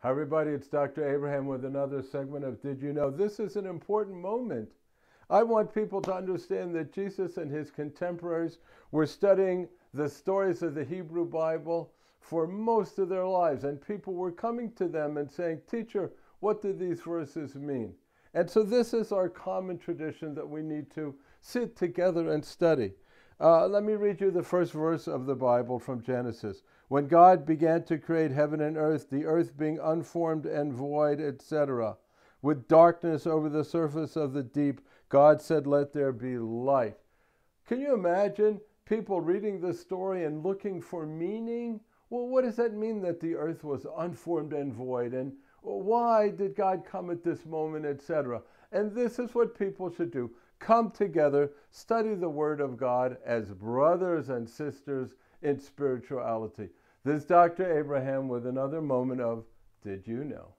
Hi, everybody. It's Dr. Abraham with another segment of Did You Know? This is an important moment. I want people to understand that Jesus and his contemporaries were studying the stories of the Hebrew Bible for most of their lives, and people were coming to them and saying, Teacher, what do these verses mean? And so, this is our common tradition that we need to sit together and study. Uh, let me read you the first verse of the Bible from Genesis. When God began to create heaven and earth, the earth being unformed and void, etc., with darkness over the surface of the deep, God said, Let there be light. Can you imagine people reading this story and looking for meaning? Well, what does that mean that the earth was unformed and void? And why did God come at this moment, etc.? And this is what people should do come together, study the Word of God as brothers and sisters in spirituality. This is Dr. Abraham with another moment of Did You Know?